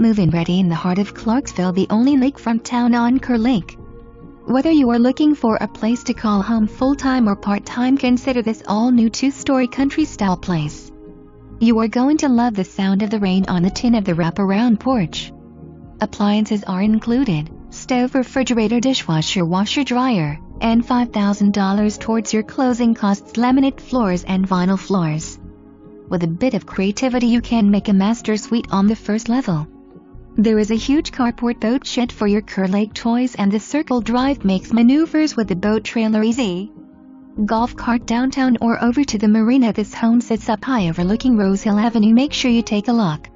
Move-in ready in the heart of Clarksville the only lakefront town on Kerr Lake. Whether you are looking for a place to call home full-time or part-time consider this all-new two-story country-style place. You are going to love the sound of the rain on the tin of the wraparound porch. Appliances are included, stove refrigerator dishwasher washer dryer, and $5,000 towards your closing costs laminate floors and vinyl floors. With a bit of creativity you can make a master suite on the first level. There is a huge carport boat shed for your Kerr Lake toys and the circle drive makes maneuvers with the boat trailer easy. Golf cart downtown or over to the marina this home sits up high overlooking Rose Hill Avenue make sure you take a look.